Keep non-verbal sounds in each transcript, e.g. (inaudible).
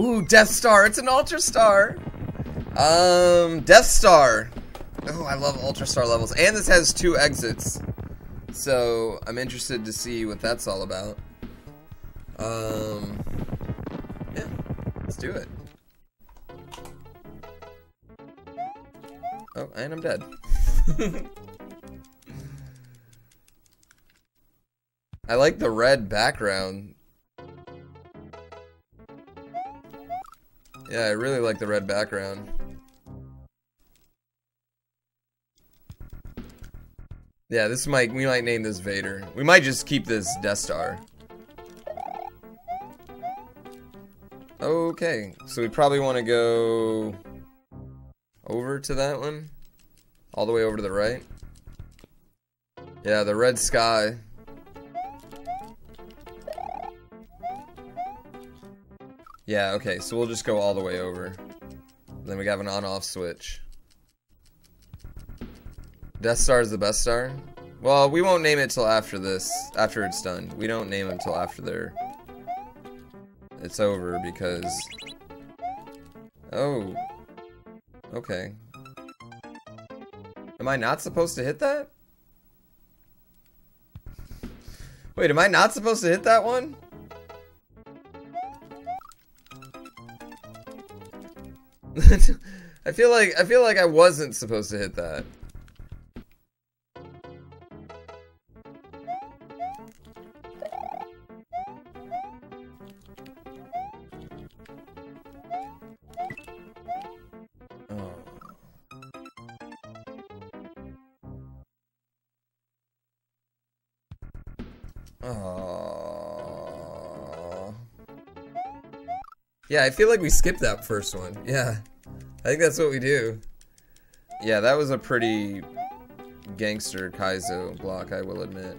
Ooh, Death Star. It's an Ultra Star. Um, Death Star. Oh, I love Ultra Star levels. And this has two exits. So, I'm interested to see what that's all about. Um, yeah, let's do it. Oh, and I'm dead. (laughs) I like the red background. Yeah, I really like the red background. Yeah, this might we might name this Vader. We might just keep this Death Star. Okay, so we probably want to go over to that one. All the way over to the right. Yeah, the red sky. Yeah, okay, so we'll just go all the way over. Then we have an on-off switch. Death Star is the best star? Well, we won't name it till after this, after it's done. We don't name it until after they're... It's over, because... Oh. Okay. Am I not supposed to hit that? Wait, am I not supposed to hit that one? (laughs) I feel like I feel like I wasn't supposed to hit that. Oh. Oh. Yeah, I feel like we skipped that first one. Yeah. I think that's what we do. Yeah, that was a pretty gangster Kaizo block, I will admit.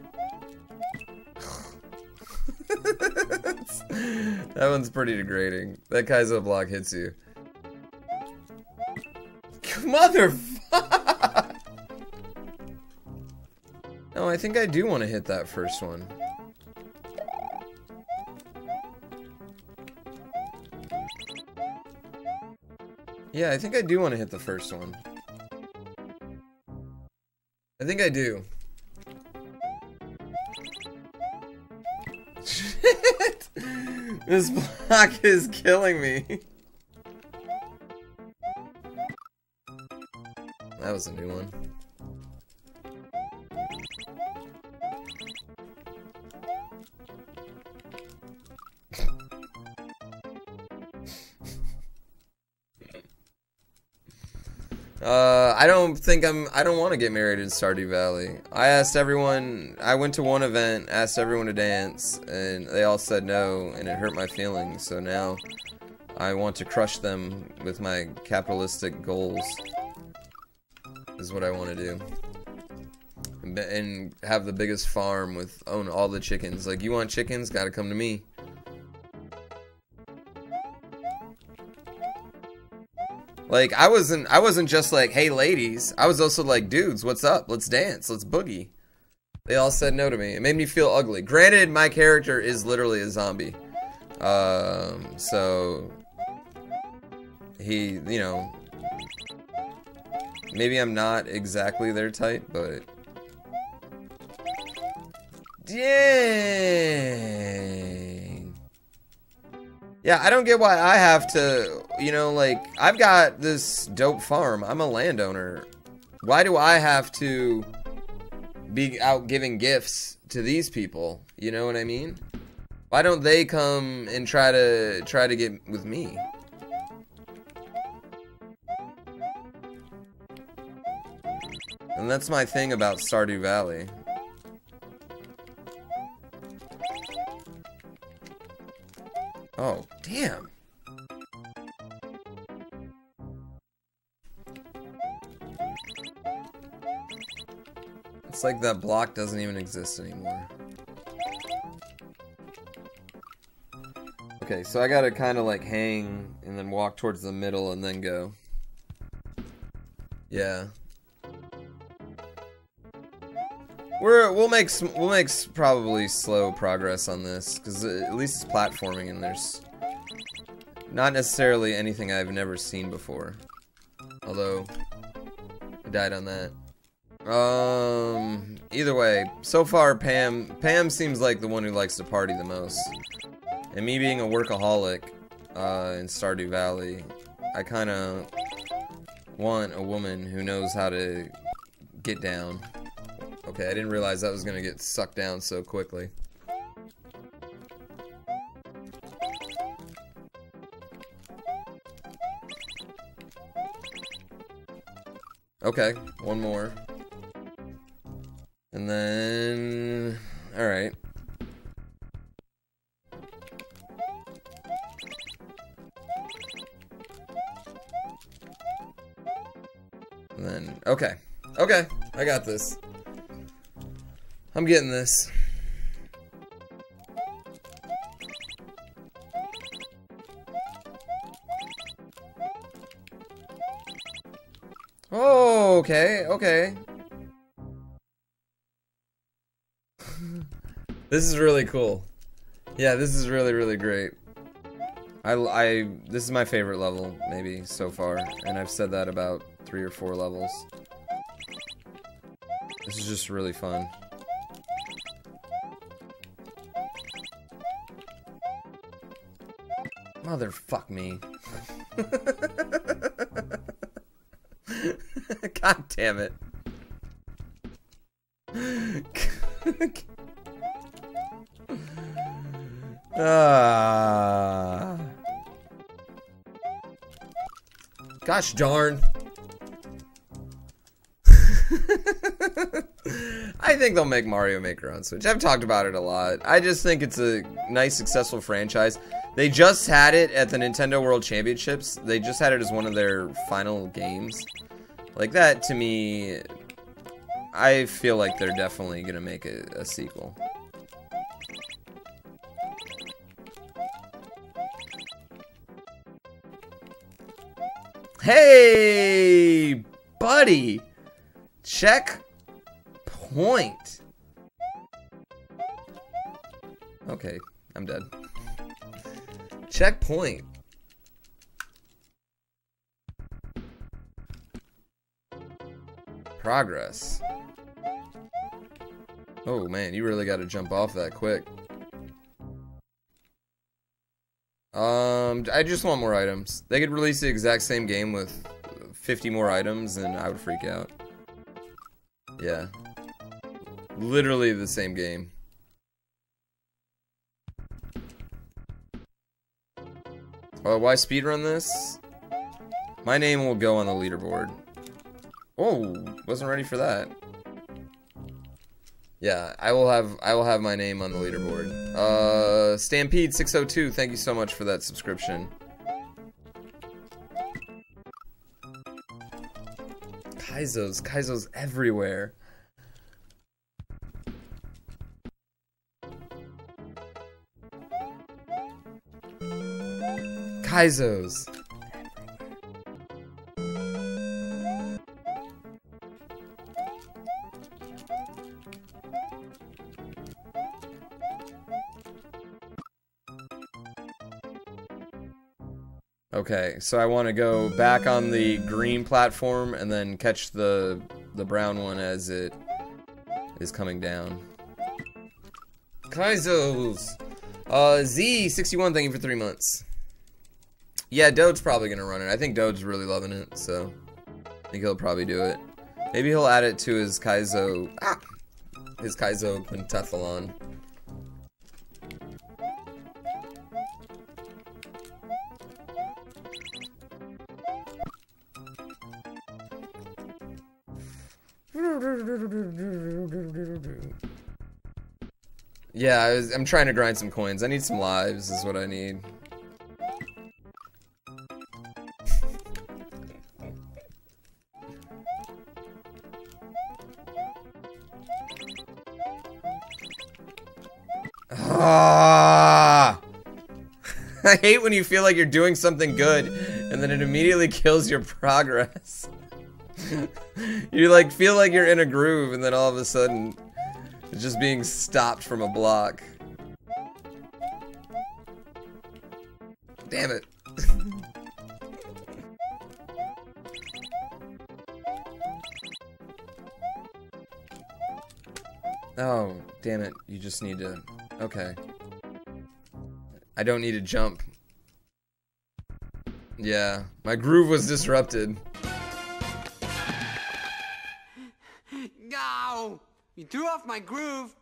(laughs) that one's pretty degrading. That Kaizo block hits you. (laughs) Motherfucker! (laughs) No, I think I do want to hit that first one. Yeah, I think I do want to hit the first one. I think I do. (laughs) This block is killing me. That was a new one. Uh, I don't think I'm. I don't want to get married in Stardew Valley. I asked everyone. I went to one event, asked everyone to dance, and they all said no, and it hurt my feelings. So now, I want to crush them with my capitalistic goals. Is what I want to do. And, and have the biggest farm with own all the chickens. Like you want chickens, gotta come to me. Like I wasn't I wasn't just like, "Hey ladies." I was also like, "Dudes, what's up? Let's dance. Let's boogie." They all said no to me. It made me feel ugly. Granted, my character is literally a zombie. Um, so he, you know, maybe I'm not exactly their type, but Dang. Yeah, I don't get why I have to, you know, like, I've got this dope farm. I'm a landowner. Why do I have to be out giving gifts to these people? You know what I mean? Why don't they come and try to try to get with me? And that's my thing about Stardew Valley. Damn. It's like that block doesn't even exist anymore. Okay, so I gotta kind of like hang and then walk towards the middle and then go. Yeah. We're we'll make we'll make probably slow progress on this because at least it's platforming and there's Not necessarily anything I've never seen before. Although, I died on that. Um, either way, so far Pam, Pam seems like the one who likes to party the most. And me being a workaholic, uh, in Stardew Valley, I kind of want a woman who knows how to get down. Okay, I didn't realize that was gonna get sucked down so quickly. Okay, one more. And then... Alright. And then... Okay. Okay, I got this. I'm getting this. Okay, okay. this is really cool. Yeah, this is really, really great. I, I, this is my favorite level, maybe, so far. And I've said that about three or four levels. This is just really fun. Motherfuck me. (laughs) God damn it. ah. Gosh darn. (laughs) I think they'll make Mario Maker on Switch. I've talked about it a lot. I just think it's a nice, successful franchise. They just had it at the Nintendo World Championships. They just had it as one of their final games. Like that, to me, I feel like they're definitely to make a, a sequel. Hey, buddy! Check point. Okay, I'm dead. Checkpoint. Progress. Oh man, you really gotta jump off that quick. Um, I just want more items. They could release the exact same game with 50 more items and I would freak out. Yeah. Literally the same game. Uh, why speedrun this? My name will go on the leaderboard. Oh, wasn't ready for that. Yeah, I will have I will have my name on the leaderboard. Uh, Stampede 602, thank you so much for that subscription. Kaizo's, Kaizo's everywhere. Kaizo's. Okay, so I want to go back on the green platform and then catch the the brown one as it is coming down. Kaizo's! Uh, Z61, thank you for three months. Yeah, Dode's probably gonna run it. I think Dode's really loving it, so I think he'll probably do it. Maybe he'll add it to his Kaizo, ah, his Kaizo Pentathlon. Yeah, I was, I'm trying to grind some coins. I need some lives is what I need. Ah! (laughs) I hate when you feel like you're doing something good and then it immediately (laughs) kills your progress. (laughs) you like feel like you're in a groove and then all of a sudden it's just being stopped from a block. Damn it. (laughs) oh, damn it. You just need to... Okay. I don't need to jump. Yeah, my groove was disrupted. No! You threw off my groove!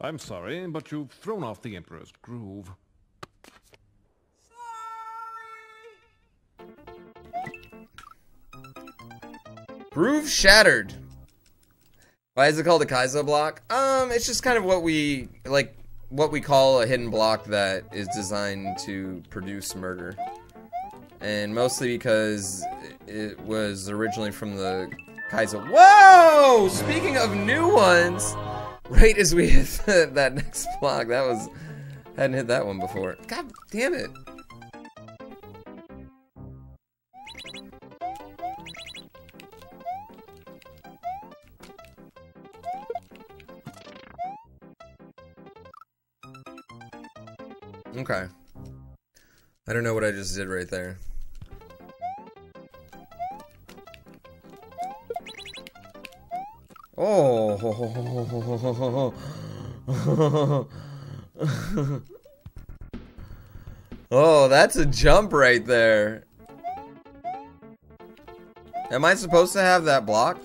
I'm sorry, but you've thrown off the Emperor's groove. Groove shattered. Why is it called a Kaizo block? Um, it's just kind of what we like what we call a hidden block that is designed to produce murder. And mostly because it was originally from the Kaizo. Whoa! Speaking of new ones, right as we (laughs) hit that next block, that was hadn't hit that one before. God damn it. Okay. I don't know what I just did right there. Oh. (laughs) oh, that's a jump right there. Am I supposed to have that block?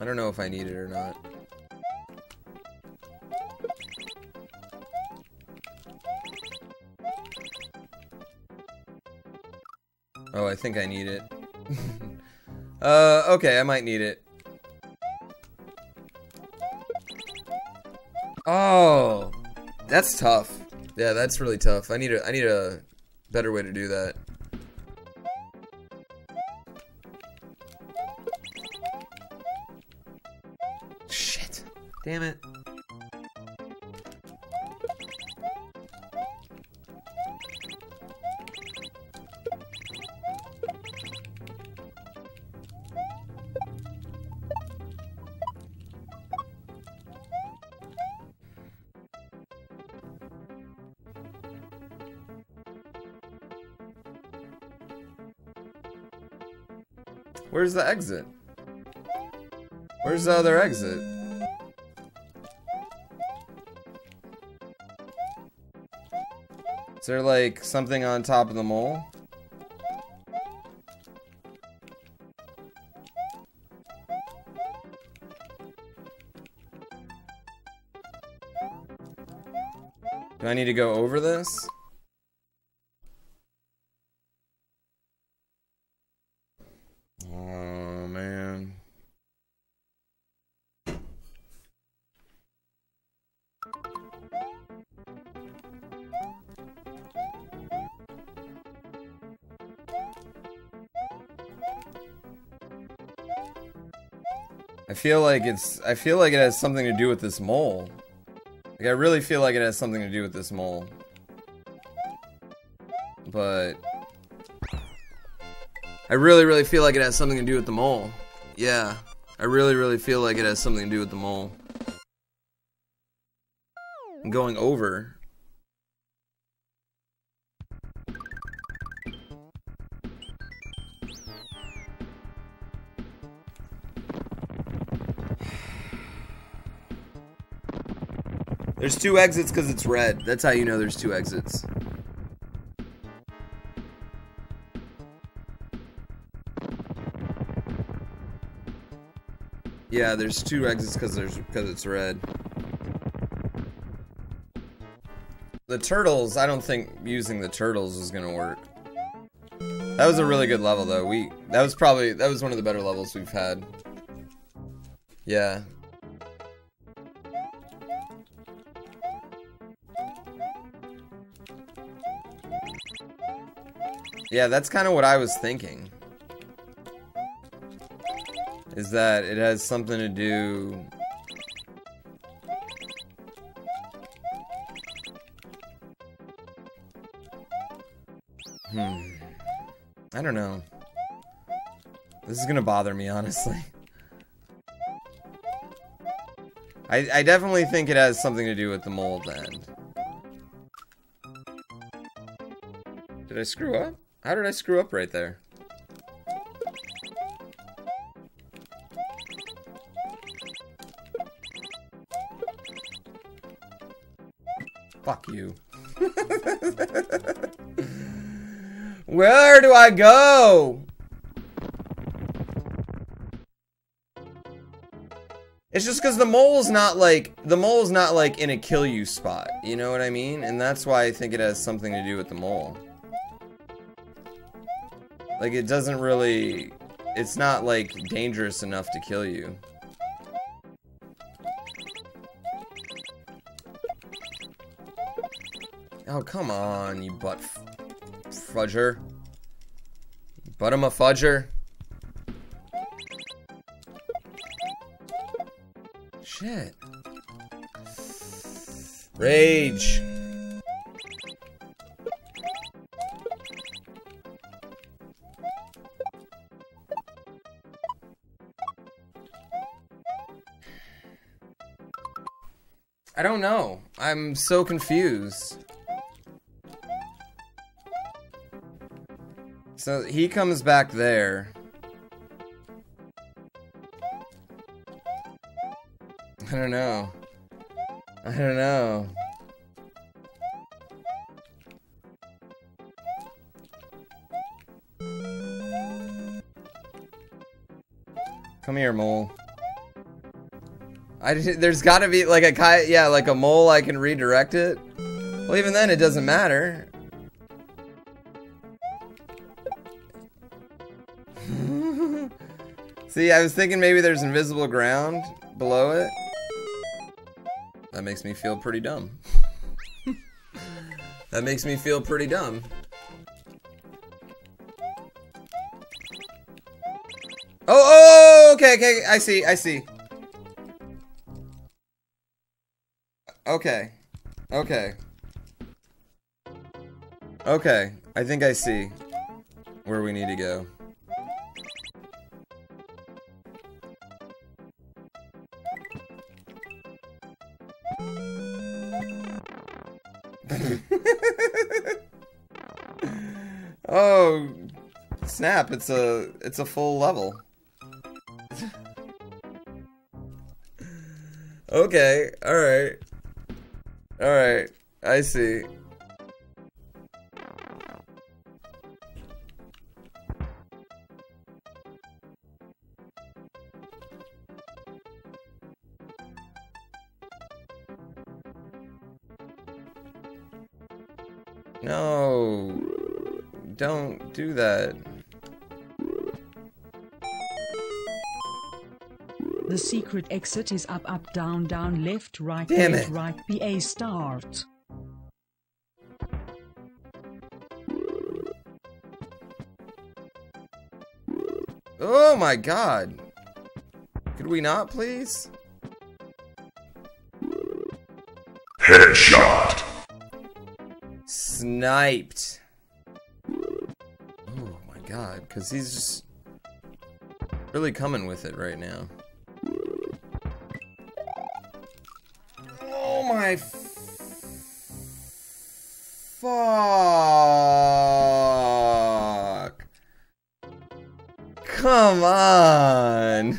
I don't know if I need it or not. Oh, I think I need it. (laughs) uh, okay, I might need it. Oh, that's tough. Yeah, that's really tough. I need a I need a better way to do that. Shit. Damn it. Where's the exit? Where's the other exit? Is there like something on top of the mole? Do I need to go over this? Feel like it's I feel like it has something to do with this mole. Like I really feel like it has something to do with this mole. But I really, really feel like it has something to do with the mole. Yeah. I really, really feel like it has something to do with the mole. I'm going over. There's two exits because it's red. That's how you know there's two exits. Yeah, there's two exits because there's because it's red. The turtles, I don't think using the turtles is gonna work. That was a really good level though. We that was probably that was one of the better levels we've had. Yeah. Yeah, that's kind of what I was thinking. Is that it has something to do... Hmm. I don't know. This is gonna bother me, honestly. I, I definitely think it has something to do with the mold end. Did I screw up? How did I screw up right there? Fuck you. (laughs) Where do I go? It's just because the mole's not like the mole's not like in a kill you spot. You know what I mean? And that's why I think it has something to do with the mole. Like it doesn't really it's not like dangerous enough to kill you. Oh, come on, you butt fudger. Butt him a fudger. Shit. Rage. I'm so confused. So he comes back there. I don't know. I don't know. Come here, mole. I there's got to be like a kite, yeah, like a mole. I can redirect it. Well, even then, it doesn't matter. (laughs) See, I was thinking maybe there's invisible ground below it. That makes me feel pretty dumb. (laughs) that makes me feel pretty dumb. Oh, oh, oh okay, okay, I see, I see. Okay. Okay. Okay, I think I see where we need to go. (laughs) oh, snap, it's a it's a full level. (laughs) okay, all right. All right, I see. No, don't do that. The secret exit is up, up, down, down, left, right, Damn left, it. right, BA start. Oh my god. Could we not, please? Headshot. Sniped. Oh my god, because he's just really coming with it right now. Come on.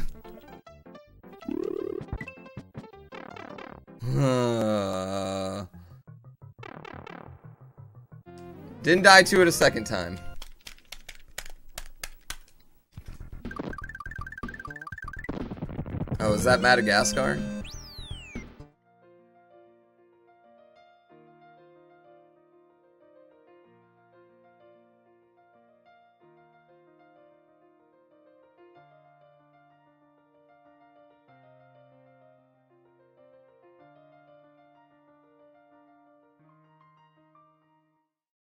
Didn't die to it a second time. Oh, is that Madagascar?